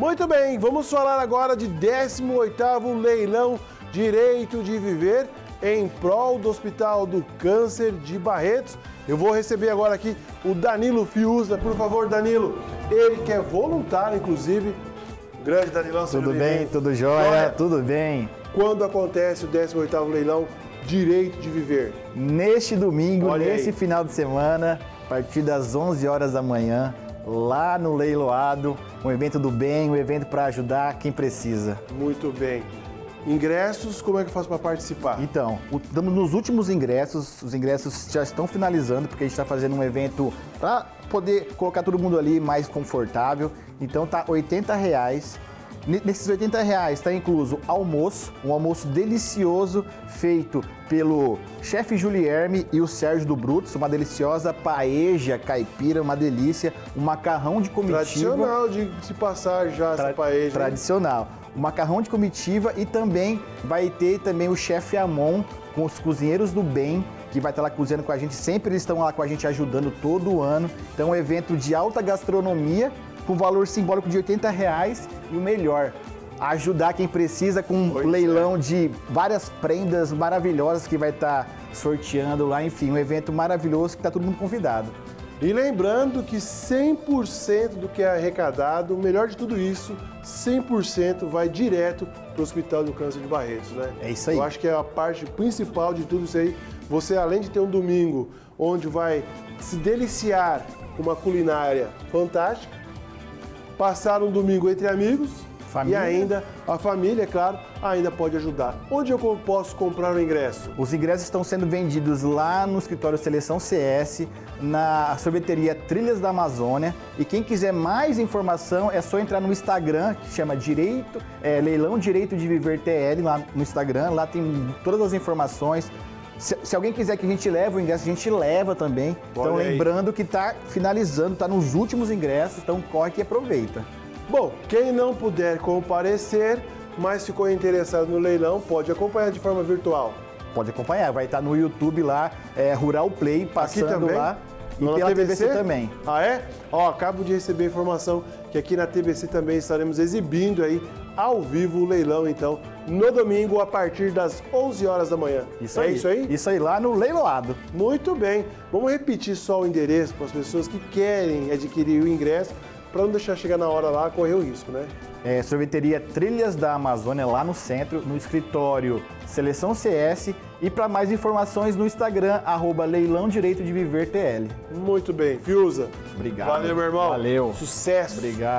Muito bem, vamos falar agora de 18º leilão Direito de Viver em prol do Hospital do Câncer de Barretos. Eu vou receber agora aqui o Danilo Fiuza. Por favor, Danilo. Ele que é voluntário, inclusive. Grande Danilão, Tudo bem, tudo jóia, jóia, tudo bem. Quando acontece o 18º leilão Direito de Viver? Neste domingo, Olha nesse aí. final de semana, a partir das 11 horas da manhã, lá no Leiloado, um evento do bem, um evento para ajudar quem precisa. Muito bem. Ingressos, como é que eu faço para participar? Então, estamos nos últimos ingressos, os ingressos já estão finalizando, porque a gente está fazendo um evento para poder colocar todo mundo ali mais confortável. Então tá 80 reais Nesses 80 reais está incluso almoço, um almoço delicioso feito pelo chefe Julierme e o Sérgio do Brutus, uma deliciosa paeja caipira, uma delícia, um macarrão de comitiva. Tradicional de se passar já Tra essa paeja. Tradicional. O macarrão de comitiva e também vai ter também o chefe Amon com os cozinheiros do bem, que vai estar lá cozinhando com a gente. Sempre eles estão lá com a gente ajudando todo ano. Então, é um evento de alta gastronomia com valor simbólico de 80 reais e o melhor, ajudar quem precisa com um pois leilão é. de várias prendas maravilhosas que vai estar sorteando lá, enfim, um evento maravilhoso que está todo mundo convidado. E lembrando que 100% do que é arrecadado, o melhor de tudo isso, 100% vai direto para o Hospital do Câncer de Barretos, né? É isso aí. Eu acho que é a parte principal de tudo isso aí. Você, além de ter um domingo onde vai se deliciar com uma culinária fantástica, passar um domingo entre amigos família. e ainda a família, é claro, ainda pode ajudar. Onde eu posso comprar o ingresso? Os ingressos estão sendo vendidos lá no escritório Seleção CS, na sorveteria Trilhas da Amazônia. E quem quiser mais informação é só entrar no Instagram, que chama Direito, é, Leilão Direito de Viver TL, lá no Instagram. Lá tem todas as informações. Se, se, alguém quiser que a gente leve o ingresso, a gente leva também. Olha então, aí. lembrando que está finalizando, está nos últimos ingressos, então corre e aproveita. Bom, quem não puder comparecer, mas ficou interessado no leilão, pode acompanhar de forma virtual. Pode acompanhar, vai estar no YouTube lá, é, Rural Play, passando lá. E na pela TBC? TBC também. Ah, é? Ó, acabo de receber informação que aqui na TBC também estaremos exibindo aí ao vivo o leilão, então, no domingo, a partir das 11 horas da manhã. Isso é aí. isso aí? Isso aí, lá no Leiloado. Muito bem. Vamos repetir só o endereço para as pessoas que querem adquirir o ingresso, para não deixar chegar na hora lá, correr o risco, né? É, sorveteria Trilhas da Amazônia, lá no centro, no escritório Seleção CS. E para mais informações no Instagram, arroba Leilão Direito de Viver TL. Muito bem. Fiuza. Obrigado. Valeu, meu irmão. Valeu. Sucesso. Obrigado.